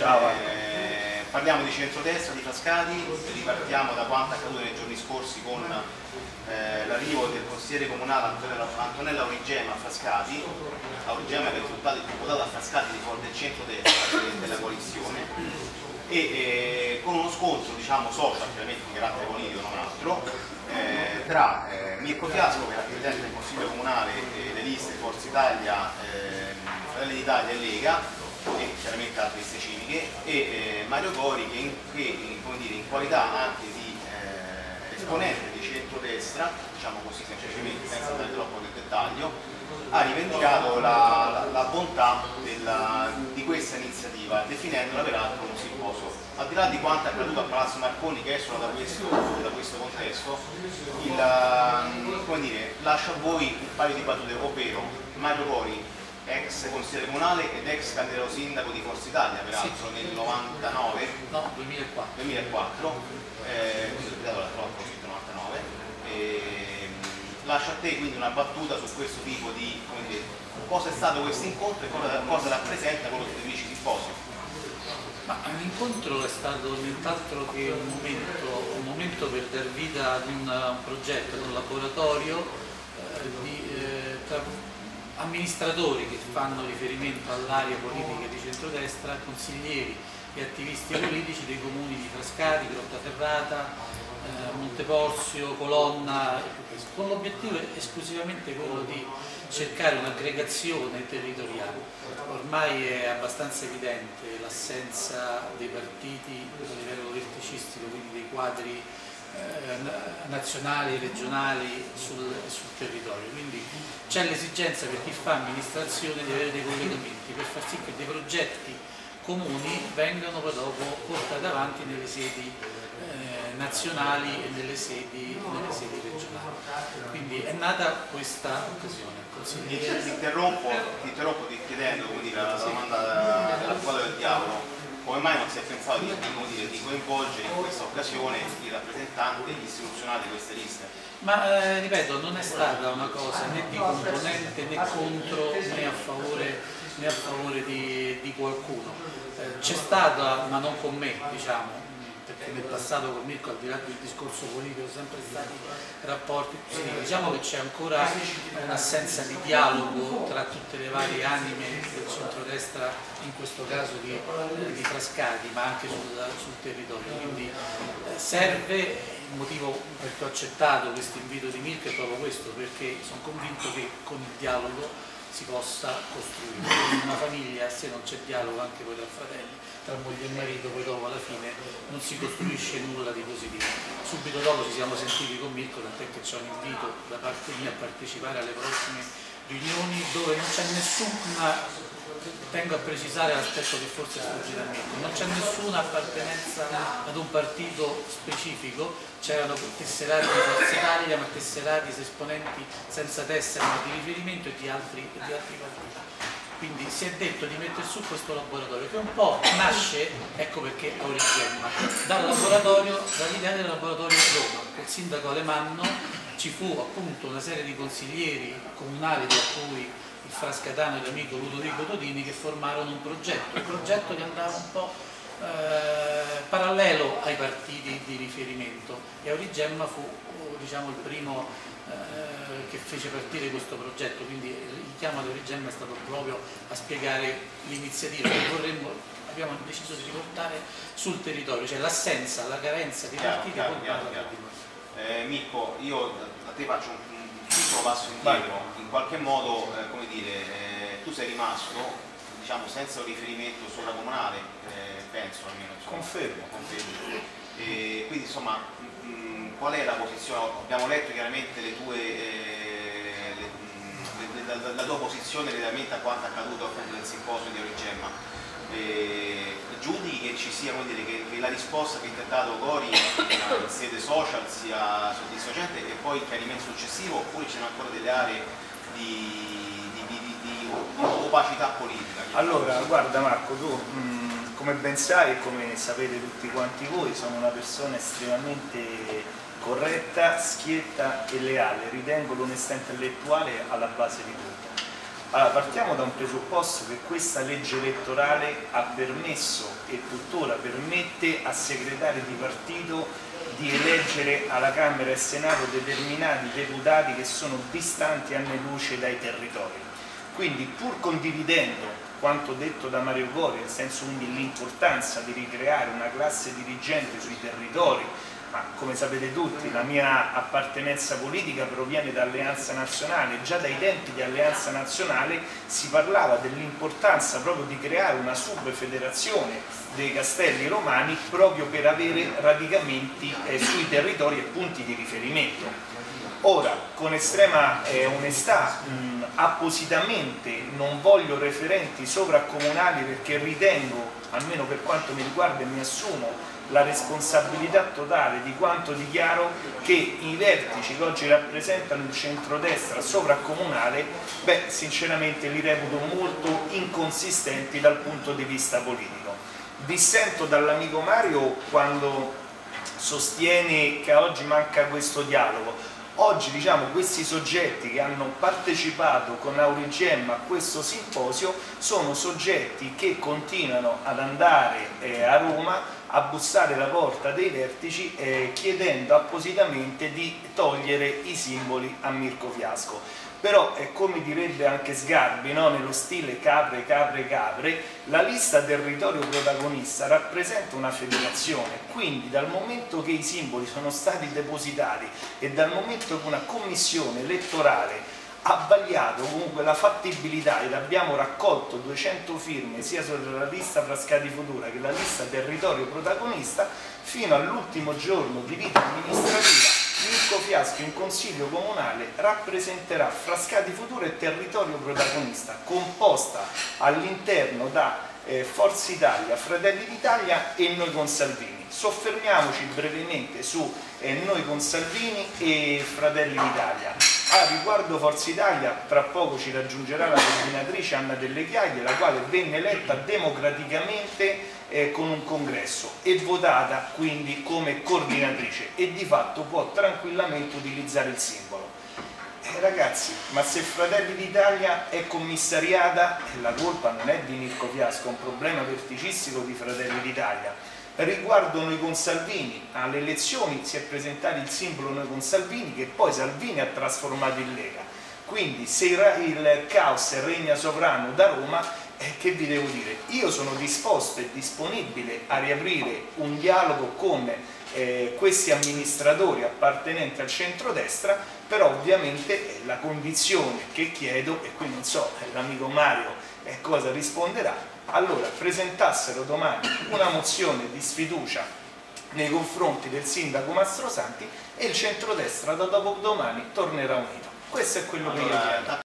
Ciao. Eh, parliamo di centrodestra, di Frascati, ripartiamo da quanto accaduto nei giorni scorsi con eh, l'arrivo del consigliere comunale Antonella, Antonella Origema a Frascati, Origema che è votato a Frascati di del centrodestra della coalizione e eh, con uno scontro diciamo social, chiaramente di carattere politico non altro, eh, tra eh, Mirko Fiasco che è rappresentante del Consiglio Comunale delle liste Forza Italia, eh, Fratelli d'Italia e Lega e chiaramente altre liste civiche e eh, Mario Cori che, in, che in, dire, in qualità anche di eh, esponente di centrodestra, diciamo così semplicemente senza andare troppo nel dettaglio, ha rivendicato la, la, la bontà della, di questa iniziativa definendola peraltro un simposio. Al di là di quanto è accaduto a Palazzo Marconi che esula da questo, da questo contesto, il, mm, dire, lascio a voi un paio di battute, ovvero Mario Cori ex consigliere comunale ed ex candidato sindaco di Forza Italia, peraltro sì. nel 99. No, 2004. 2004, eh, dato la trova 99. E, lascio a te quindi una battuta su questo tipo di, come dire, cosa è stato questo incontro e cosa, cosa rappresenta quello che tu dici simposio. Ma l'incontro è stato nient'altro che un momento, un momento, per dar vita ad un, un progetto, ad un laboratorio eh, di, eh, tra amministratori che fanno riferimento all'area politica di centrodestra, consiglieri e attivisti politici dei comuni di Frascati, Grotta Ferrata, eh, Monteporzio, Colonna, con l'obiettivo esclusivamente quello di cercare un'aggregazione territoriale. Ormai è abbastanza evidente l'assenza dei partiti a livello verticistico, quindi dei quadri eh, nazionali e regionali sul, sul territorio. Quindi c'è l'esigenza per chi fa amministrazione di avere dei collegamenti per far sì che dei progetti comuni vengano poi dopo portati avanti nelle sedi eh, nazionali e nelle sedi, nelle sedi, regionali. Quindi è nata questa occasione. Ti interrompo, ti interrompo chiedendo la domanda della squadra del diavolo come mai non si è pensato di, di, di coinvolgere in questa occasione i rappresentanti istituzionali di queste liste? Ma eh, ripeto, non è stata una cosa né di componente né contro né a favore, né a favore di, di qualcuno. Eh, C'è stata, ma non con me, diciamo, perché nel passato con Mirko al di là del discorso politico sono sempre stati rapporti sì, diciamo che c'è ancora un'assenza di dialogo tra tutte le varie anime del centrodestra in questo caso di, di Frascati ma anche sul, sul territorio. Quindi eh, serve il motivo per cui ho accettato questo invito di Mirko è proprio questo perché sono convinto che con il dialogo si possa costruire. In una famiglia se non c'è dialogo anche poi tra fratelli, tra moglie e marito, poi dopo alla fine non si costruisce nulla di positivo. Subito dopo ci siamo sentiti con Mirko, tant'è che c'è un invito da parte mia a partecipare alle prossime riunioni dove non c'è nessuna tengo a precisare l'aspetto che forse sfugge da me, non c'è nessuna appartenenza ad un partito specifico, c'erano tesserati di Forza Italia ma tesserati esponenti senza tessera di riferimento e di altri, e di altri partiti. Quindi si è detto di mettere su questo laboratorio che un po' nasce, ecco perché a Origemma, dal laboratorio, dall'idea del laboratorio Roma, il sindaco Alemanno ci fu appunto una serie di consiglieri comunali tra cui il frascatano e l'amico Ludovico Todini che formarono un progetto, un progetto che andava un po' eh, parallelo ai partiti di riferimento. E Aurigemma fu diciamo, il primo eh, che fece partire questo progetto, quindi il richiamo ad Aurigemma è stato proprio a spiegare l'iniziativa che vorremmo, abbiamo deciso di riportare sul territorio, cioè l'assenza, la carenza di partiti chiaro, chiaro, chiaro. Eh, Mirko, io a te faccio un piccolo passo indietro, in qualche modo eh, come dire, eh, tu sei rimasto diciamo, senza un riferimento sovracomunale, eh, penso almeno. Insomma, confermo. confermo. E, quindi insomma, mh, mm, qual è la posizione? Abbiamo letto chiaramente le tue, eh, le, mh, le, la, la, tua posizione relativamente a quanto è accaduto appunto nel simposio di Origemma. E, giudichi che ci sia dire, che, che, la risposta che ha dato Gori in sede social sia soddisfacente e poi il chiarimento successivo oppure sono ancora delle aree di, di, di, di opacità politica? Allora, guarda Marco, tu mh, come ben sai e come sapete tutti quanti voi, sono una persona estremamente corretta, schietta e leale, ritengo l'onestà intellettuale alla base di tutto Allora, partiamo da un presupposto che questa legge elettorale ha permesso e tuttora permette a segretari di partito di eleggere alla Camera e al Senato determinati deputati che sono distanti anni luce dai territori. Quindi pur condividendo quanto detto da Mario Gori, nel senso quindi l'importanza di ricreare una classe dirigente sui territori, ma come sapete tutti la mia appartenenza politica proviene da Alleanza Nazionale, già dai tempi di Alleanza Nazionale si parlava dell'importanza proprio di creare una subfederazione dei castelli romani proprio per avere radicamenti eh, sui territori e punti di riferimento. Ora, con estrema eh, onestà, mh, appositamente non voglio referenti sovracomunali perché ritengo, almeno per quanto mi riguarda e mi assumo, la responsabilità totale di quanto dichiaro che i vertici che oggi rappresentano il centrodestra sovracomunale, beh, sinceramente li reputo molto inconsistenti dal punto di vista politico. Dissento dall'amico Mario quando sostiene che oggi manca questo dialogo. Oggi diciamo, questi soggetti che hanno partecipato con Aurigemma a questo simposio sono soggetti che continuano ad andare eh, a Roma a bussare la porta dei vertici eh, chiedendo appositamente di togliere i simboli a Mirko Fiasco però è come direbbe anche Sgarbi no? nello stile capre, capre, capre la lista territorio protagonista rappresenta una federazione quindi dal momento che i simboli sono stati depositati e dal momento che una commissione elettorale ha vagliato comunque la fattibilità ed abbiamo raccolto 200 firme sia sulla lista Frascati Futura che la lista territorio protagonista fino all'ultimo giorno di vita amministrativa Mirko Fiasco in consiglio comunale rappresenterà Frascati Futura e territorio protagonista composta all'interno da eh, Forza Italia, Fratelli d'Italia e Noi con Salvini. Soffermiamoci brevemente su eh, Noi con Salvini e Fratelli d'Italia. Ah, riguardo Forza Italia, tra poco ci raggiungerà la coordinatrice Anna Delle Chiaglie, la quale venne eletta democraticamente eh, con un congresso e votata quindi come coordinatrice e di fatto può tranquillamente utilizzare il simbolo. Eh, ragazzi, ma se Fratelli d'Italia è commissariata, eh, la colpa non è di Mirko Fiasco, è un problema verticissimo di Fratelli d'Italia. Riguardo noi con Salvini, alle elezioni si è presentato il simbolo noi con Salvini che poi Salvini ha trasformato in Lega. Quindi se il caos regna sovrano da Roma eh, che vi devo dire? Io sono disposto e disponibile a riaprire un dialogo con eh, questi amministratori appartenenti al centrodestra, però ovviamente la condizione che chiedo, e qui non so eh, l'amico Mario eh, cosa risponderà, allora presentassero domani una mozione di sfiducia nei confronti del sindaco Mastrosanti e il centrodestra da dopodomani tornerà unito. Questo è quello allora, che io chiedo.